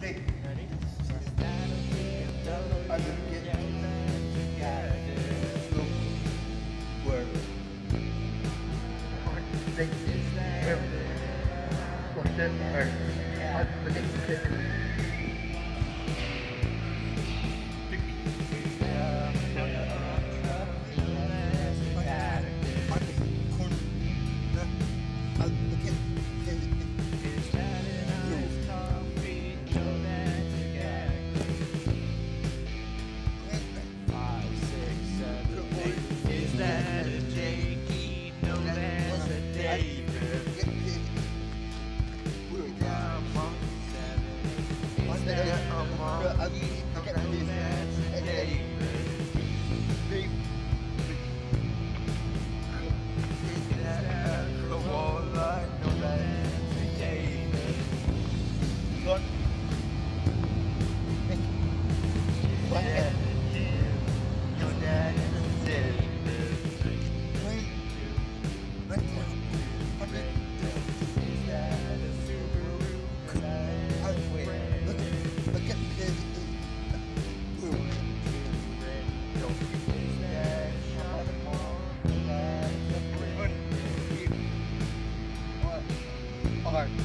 Ready? I will get no word. They where what's that or I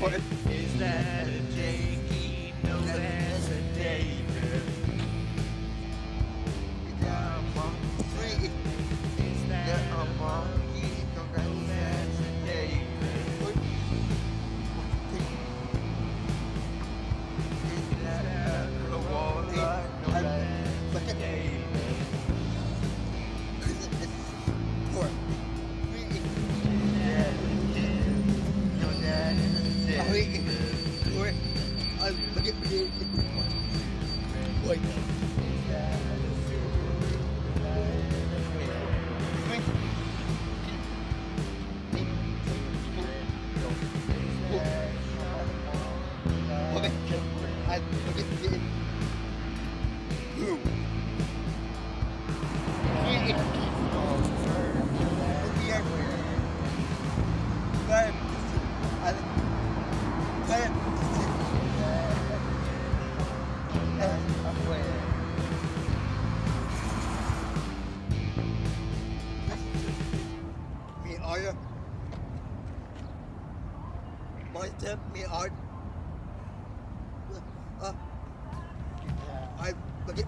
what Is that I forget wait Okay, Me are my step me are uh, I forget